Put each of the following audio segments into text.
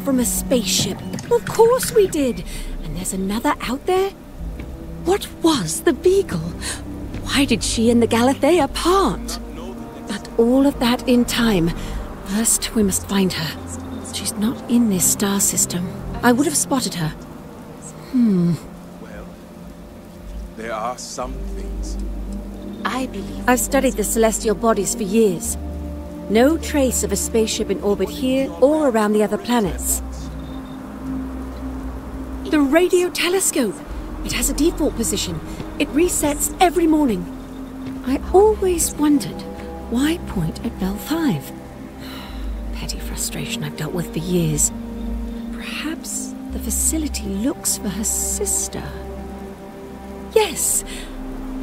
So we did come from a spaceship. Of course we did. And there's another out there? What was the Beagle? Why did she and the Galathea part? But all of that in time. First, we must find her. She's not in this star system. I would have spotted her. Hmm. Well, there are some things. I believe. I've studied the celestial bodies for years. No trace of a spaceship in orbit here or around the other planets. The radio telescope! It has a default position. It resets every morning. I always wondered why point at Bell 5? Petty frustration I've dealt with for years. Perhaps the facility looks for her sister. Yes!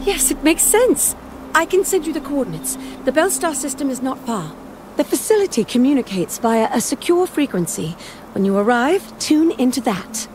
Yes, it makes sense. I can send you the coordinates. The Bellstar system is not far. The facility communicates via a secure frequency. When you arrive, tune into that.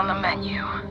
On the menu.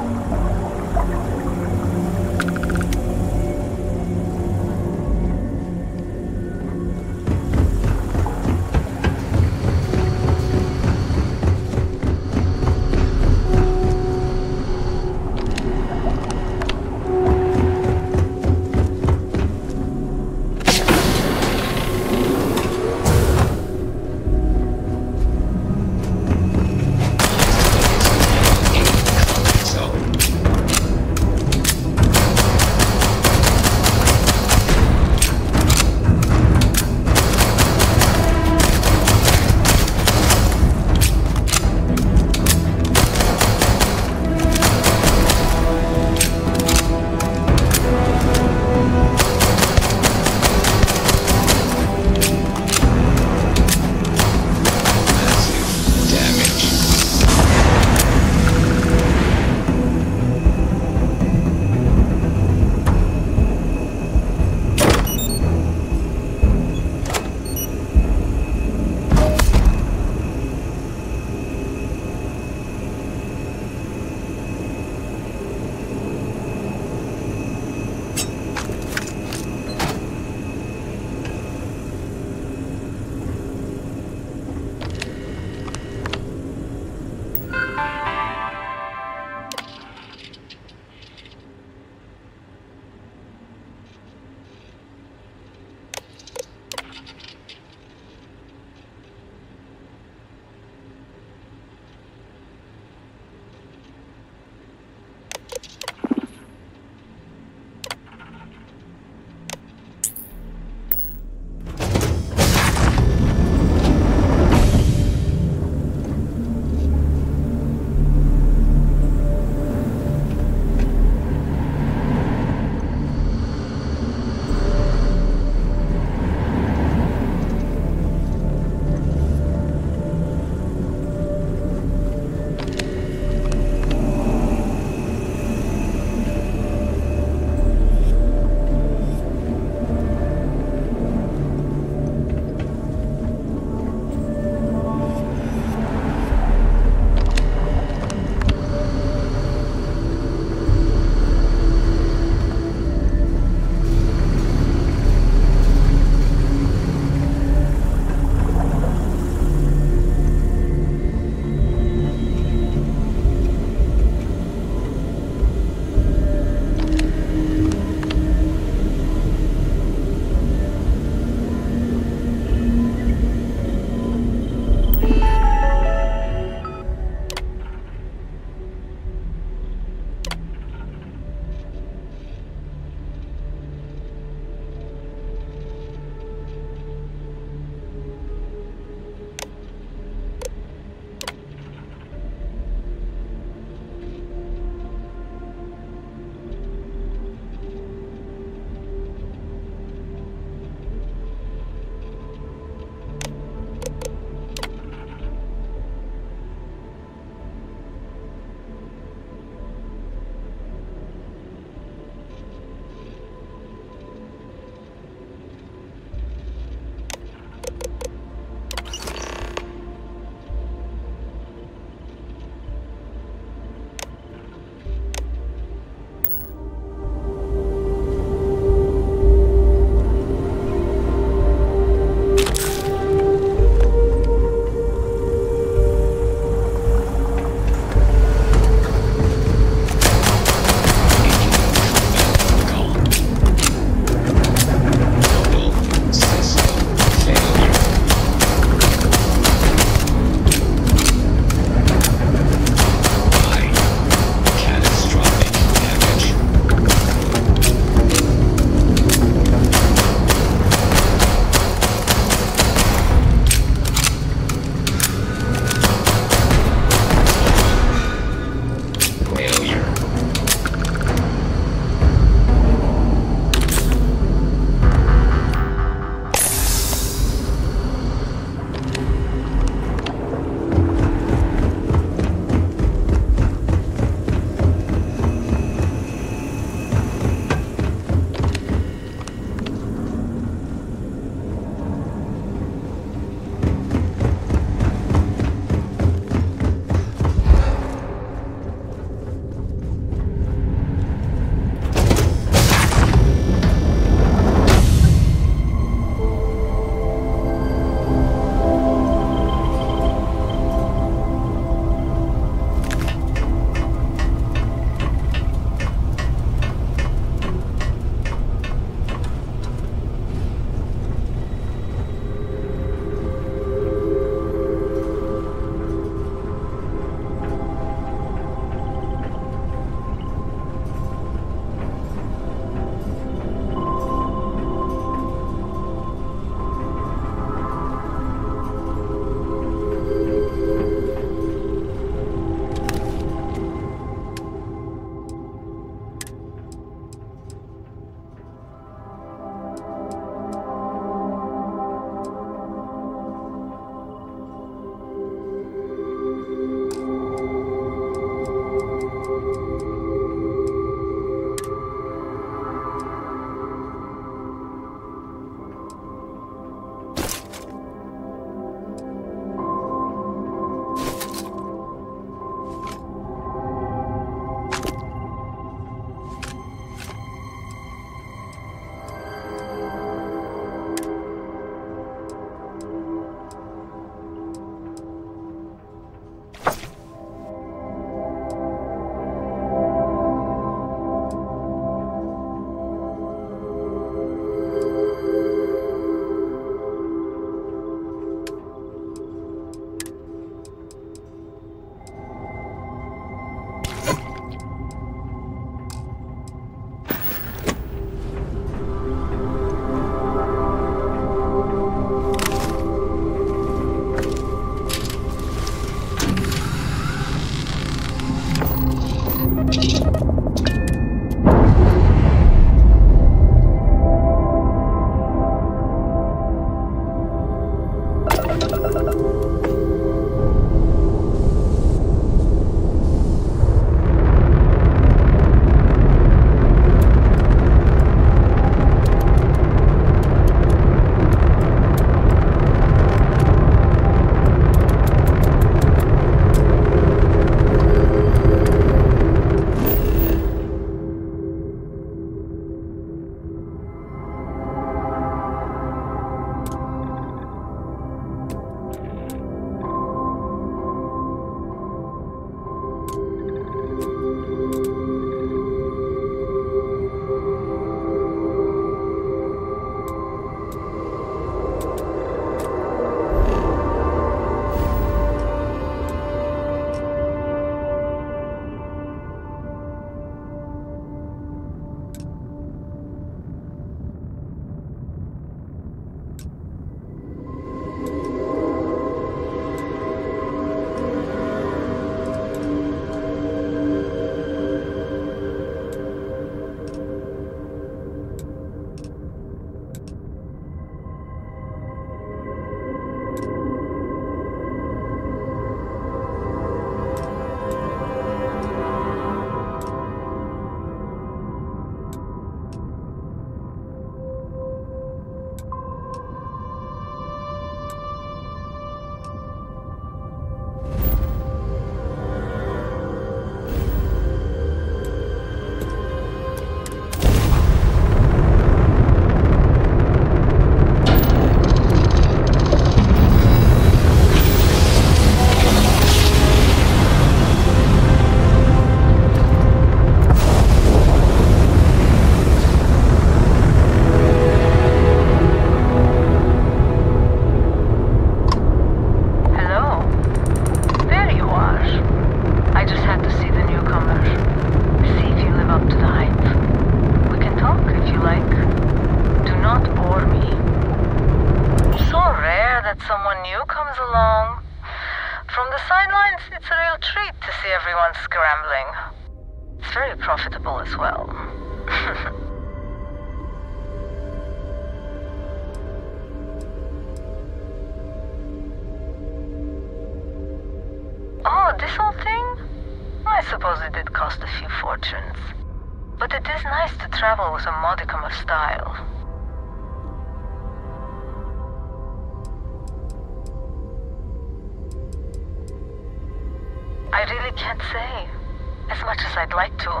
might too.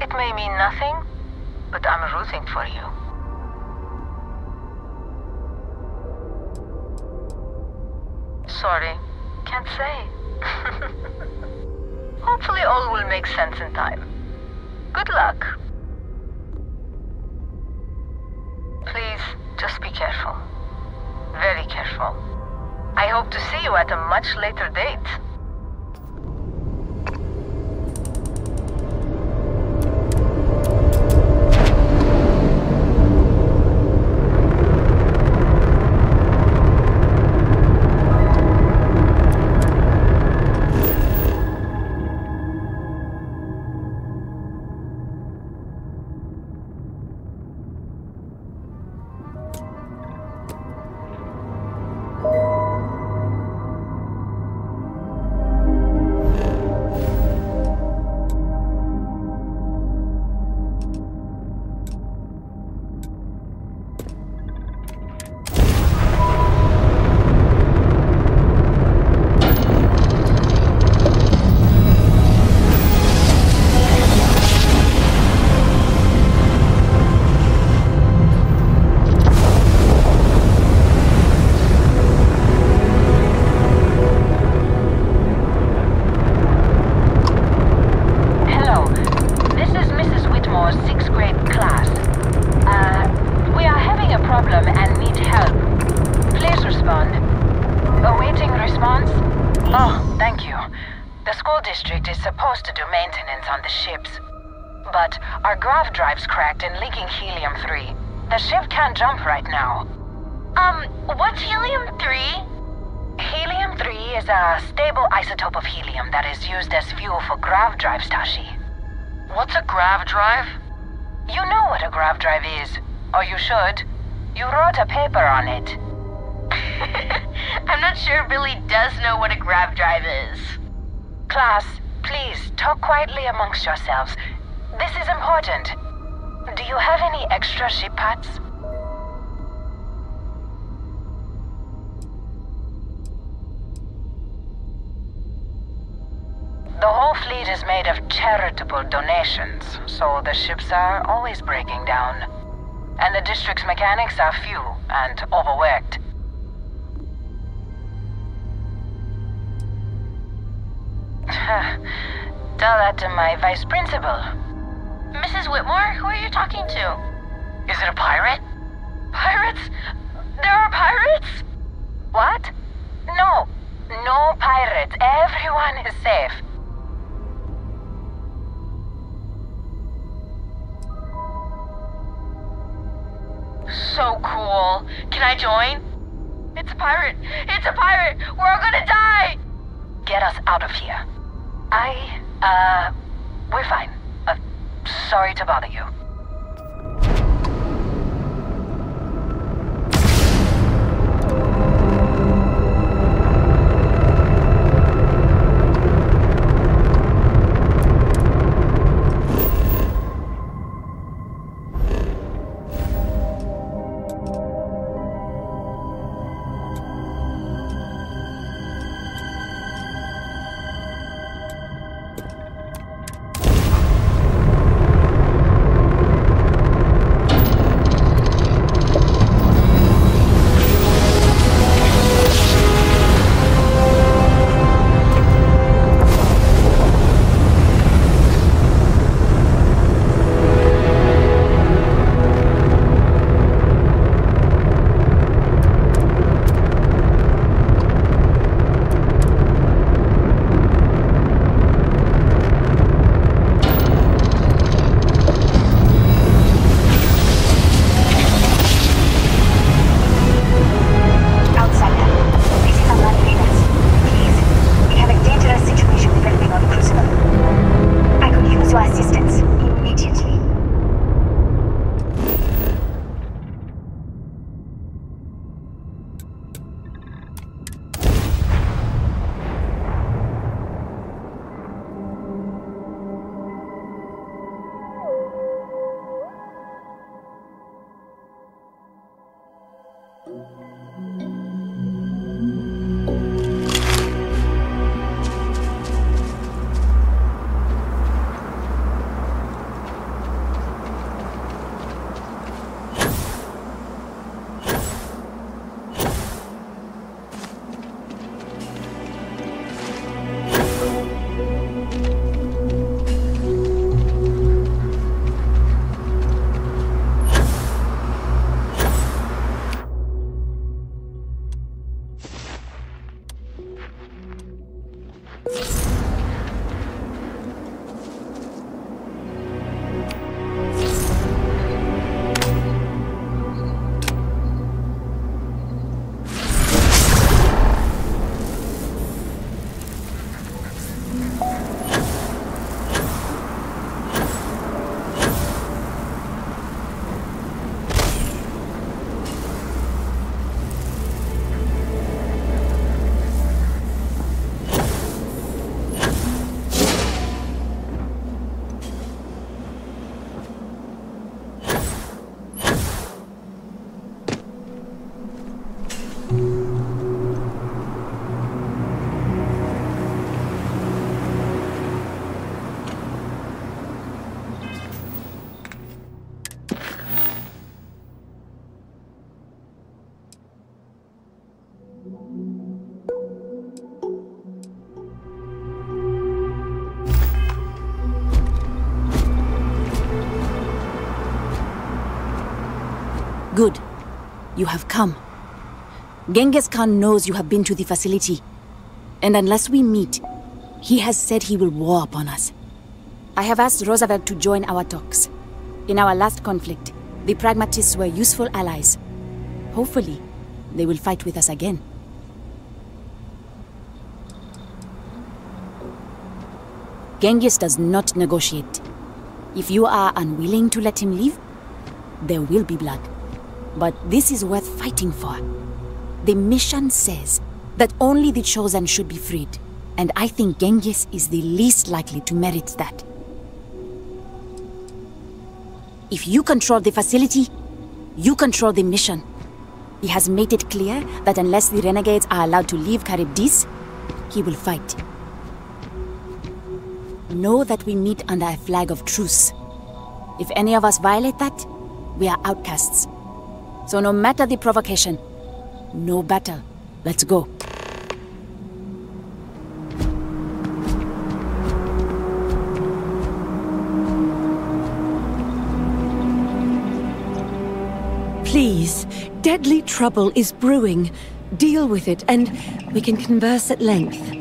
It may mean nothing, but I'm rooting for you. Sorry, can't say. Hopefully all will make sense in time. Good luck. Please, just be careful. Very careful. I hope to see you at a much later date. grav drive? You know what a grav drive is, or you should. You wrote a paper on it. I'm not sure Billy does know what a grav drive is. Class, please, talk quietly amongst yourselves. This is important. Do you have any extra ship parts? The whole fleet is made of charitable donations, so the ships are always breaking down. And the district's mechanics are few and overworked. Tell that to my vice principal. Mrs. Whitmore, who are you talking to? Is it a pirate? Pirates? There are pirates? What? No. No pirates. Everyone is safe. So cool. Can I join? It's a pirate. It's a pirate. We're all gonna die. Get us out of here. I, uh, we're fine. Uh, sorry to bother you. You have come. Genghis Khan knows you have been to the facility. And unless we meet, he has said he will war upon us. I have asked Roosevelt to join our talks. In our last conflict, the pragmatists were useful allies. Hopefully, they will fight with us again. Genghis does not negotiate. If you are unwilling to let him leave, there will be blood. But this is worth fighting for. The mission says that only the chosen should be freed, and I think Genghis is the least likely to merit that. If you control the facility, you control the mission. He has made it clear that unless the renegades are allowed to leave Charybdis, he will fight. Know that we meet under a flag of truce. If any of us violate that, we are outcasts. So no matter the provocation, no battle. Let's go. Please, deadly trouble is brewing. Deal with it, and we can converse at length.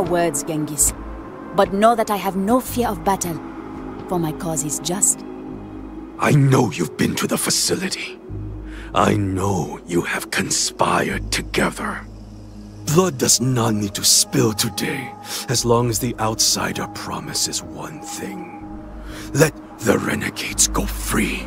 Your words, Genghis. But know that I have no fear of battle, for my cause is just. I know you've been to the facility. I know you have conspired together. Blood does not need to spill today, as long as the outsider promises one thing. Let the renegades go free.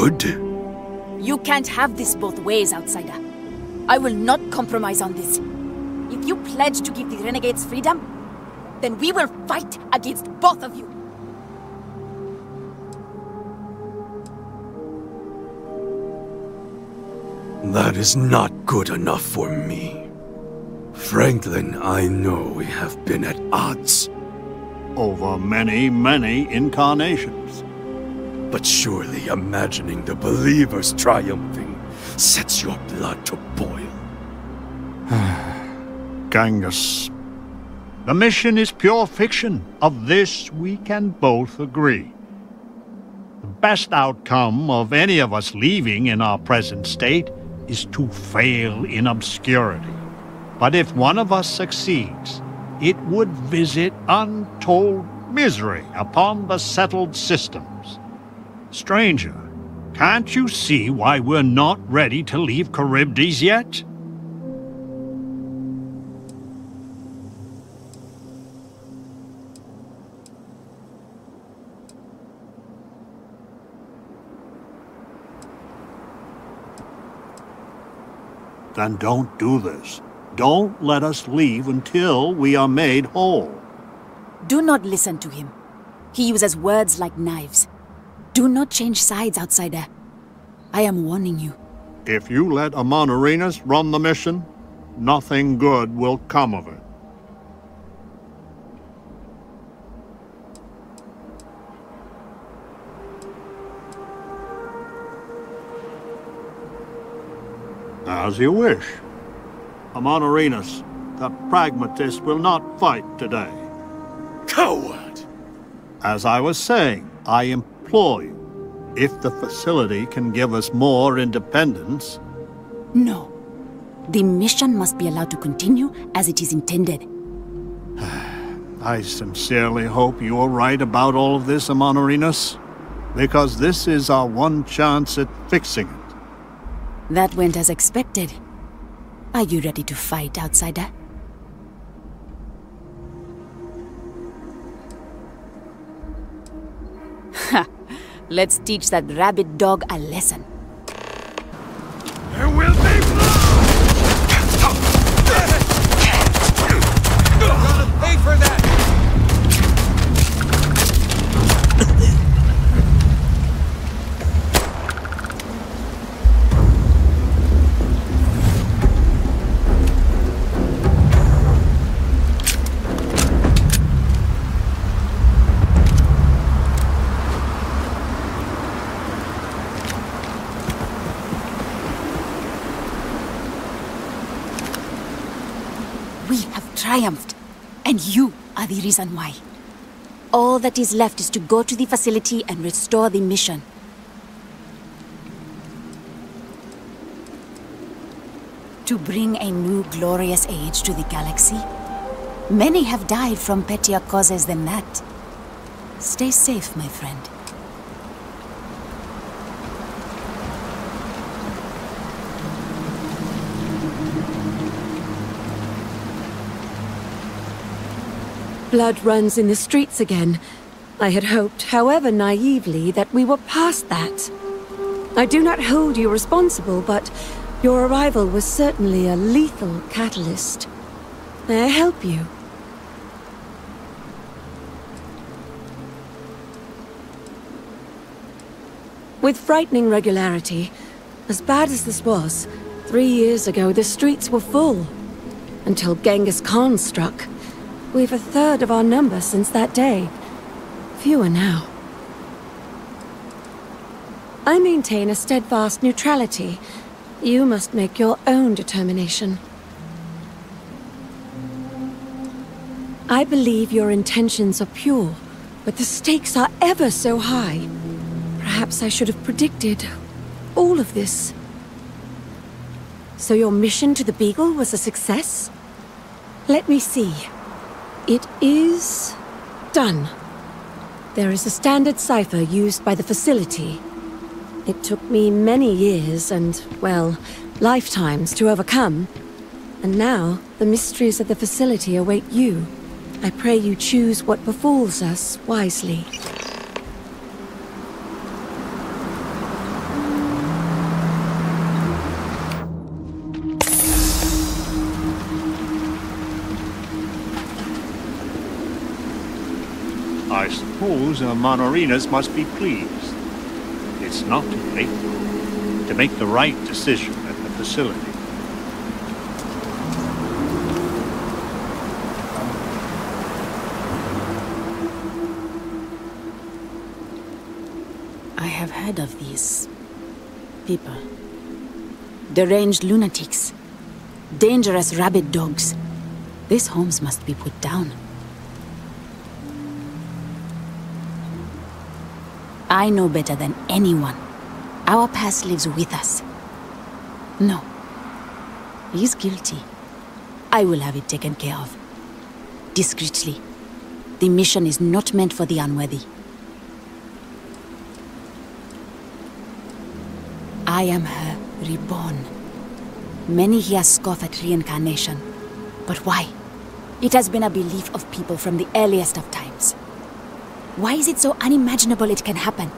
Would? You can't have this both ways, outsider. I will not compromise on this. If you pledge to give the renegades freedom, then we will fight against both of you. That is not good enough for me. Franklin, I know we have been at odds, over many, many incarnations. But surely imagining the believers triumphing sets your blood to boil. Genghis. The mission is pure fiction. Of this we can both agree. The best outcome of any of us leaving in our present state is to fail in obscurity. But if one of us succeeds, it would visit untold misery upon the settled systems. Stranger, can't you see why we're not ready to leave Charybdis yet? Then don't do this. Don't let us leave until we are made whole. Do not listen to him. He uses words like knives. Do not change sides, outsider. I am warning you. If you let Amanirenas run the mission, nothing good will come of it. As you wish. Amanirenas, the pragmatist will not fight today. Coward! As I was saying, I implore you, if the facility can give us more independence, No. The mission must be allowed to continue as it is intended. I sincerely hope you are right about all of this, Amon because this is our one chance at fixing it. That went as expected. Are you ready to fight, outsider? Let's teach that rabid dog a lesson. Reason why. All that is left is to go to the facility and restore the mission. To bring a new glorious age to the galaxy. Many have died from pettier causes than that. Stay safe, my friend. Blood runs in the streets again. I had hoped, however naively, that we were past that. I do not hold you responsible, but your arrival was certainly a lethal catalyst. May I help you? With frightening regularity, as bad as this was, three years ago the streets were full. Until Genghis Khan struck. We've a third of our number since that day. Fewer now. I maintain a steadfast neutrality. You must make your own determination. I believe your intentions are pure, but the stakes are ever so high. Perhaps I should have predicted all of this. So your mission to the Beagle was a success? Let me see. It is... done. There is a standard cipher used by the facility. It took me many years and, well, lifetimes to overcome. And now, the mysteries of the facility await you. I pray you choose what befalls us wisely. Suppose uh, Amanirenas must be pleased. It's not too late to make the right decision at the facility. I have heard of these people. Deranged lunatics. Dangerous rabid dogs. These homes must be put down. I know better than anyone. Our past lives with us. No. He's guilty. I will have it taken care of. Discreetly. The mission is not meant for the unworthy. I am her reborn. Many here scoff at reincarnation. But why? It has been a belief of people from the earliest of times. Why is it so unimaginable it can happen?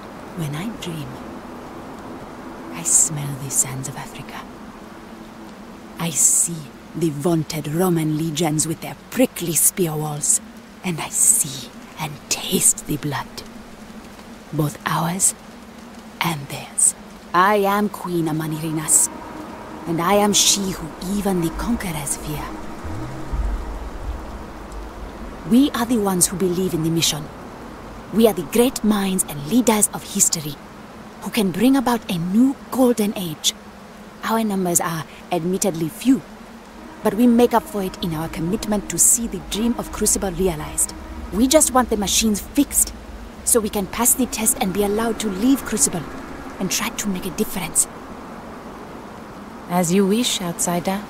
When I dream, I smell the sands of Africa. I see the vaunted Roman legions with their prickly spear walls, and I see and taste the blood. Both ours and theirs. I am Queen Amanirenas, and I am she who even the conquerors fear. We are the ones who believe in the mission. We are the great minds and leaders of history who can bring about a new golden age. Our numbers are admittedly few, but we make up for it in our commitment to see the dream of Crucible realized. We just want the machines fixed so we can pass the test and be allowed to leave Crucible and try to make a difference. As you wish, outsider.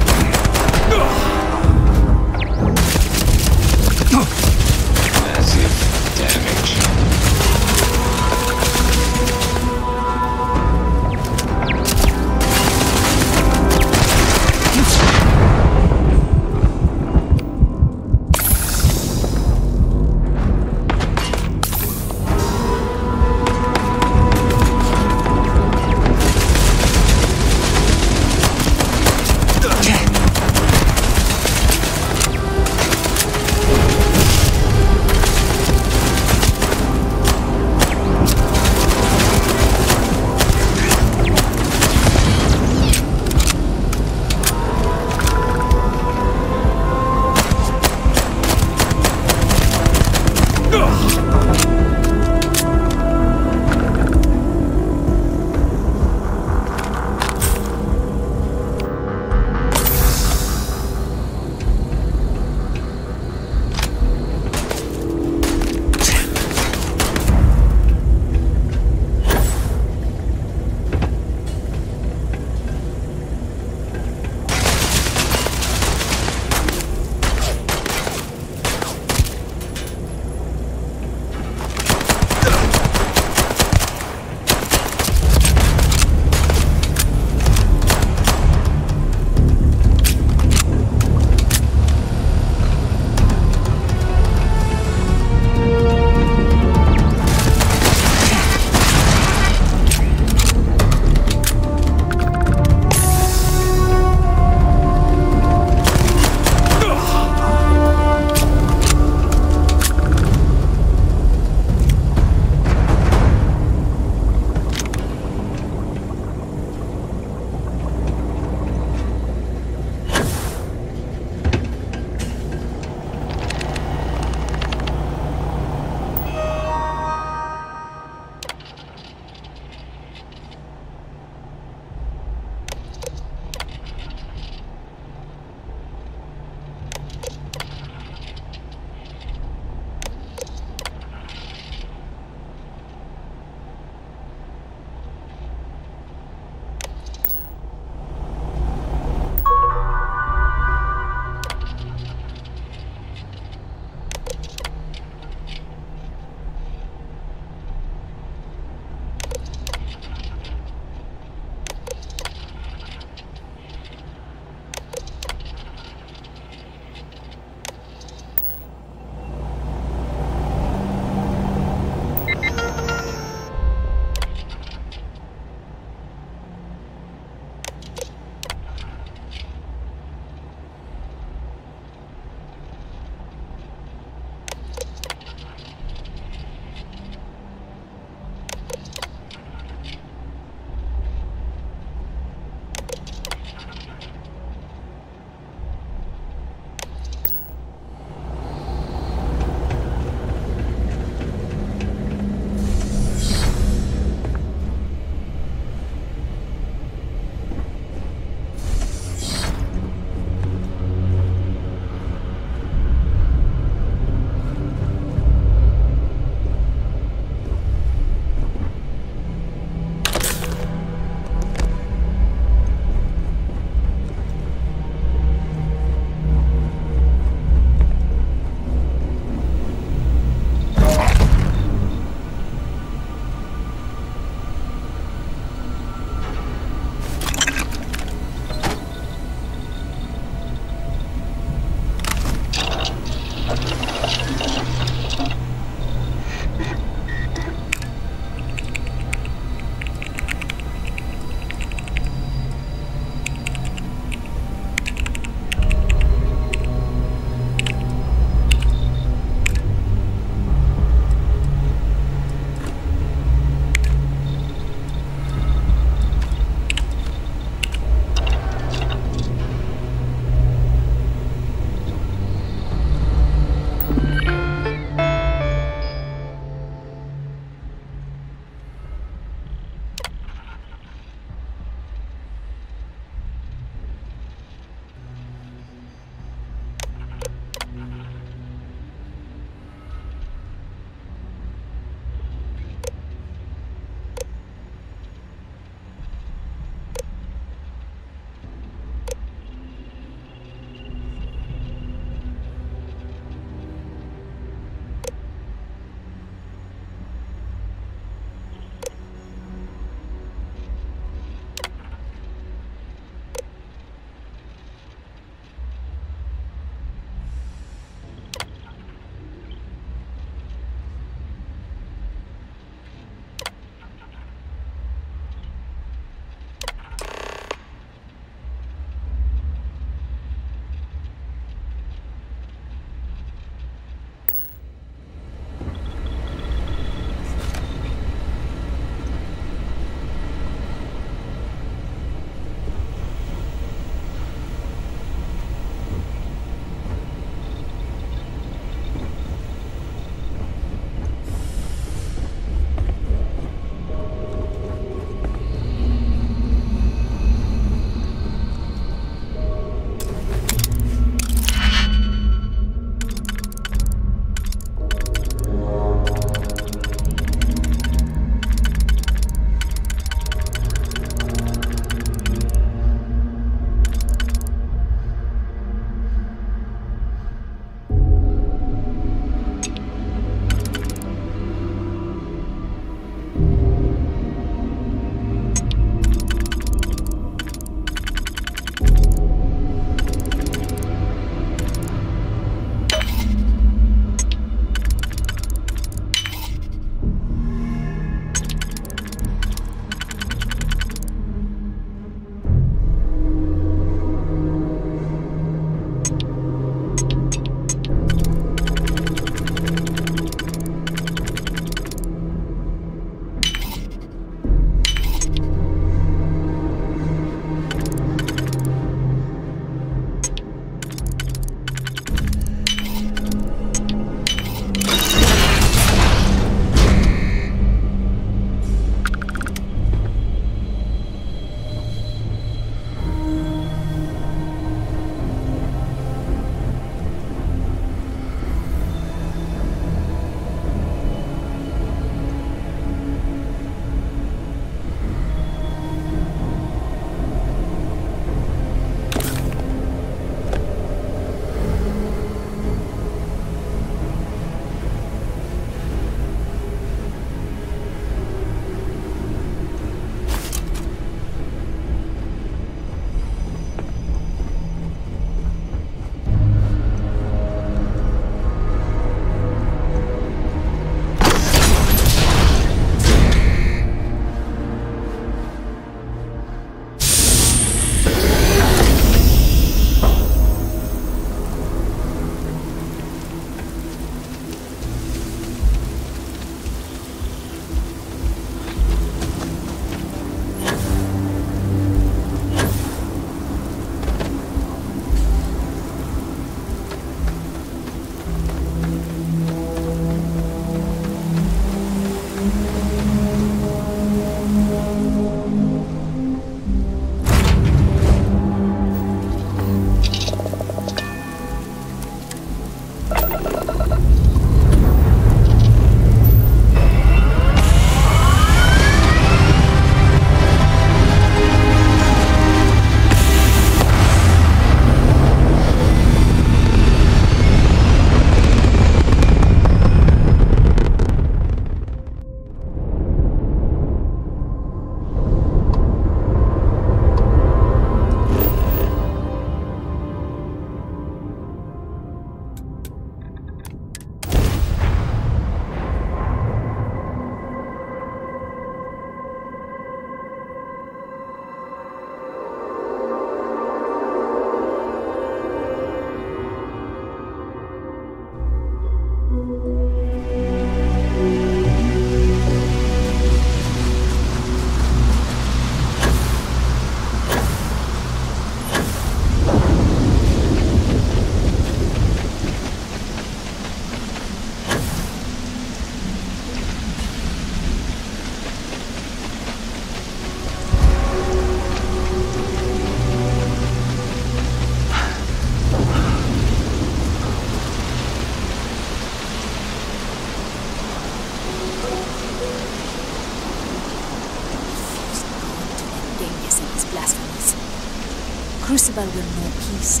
Will know peace.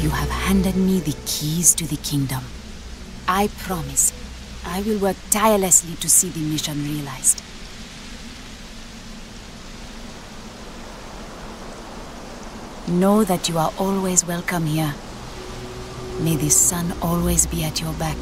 You have handed me the keys to the kingdom. I promise I will work tirelessly to see the mission realized. Know that you are always welcome here. May the sun always be at your back.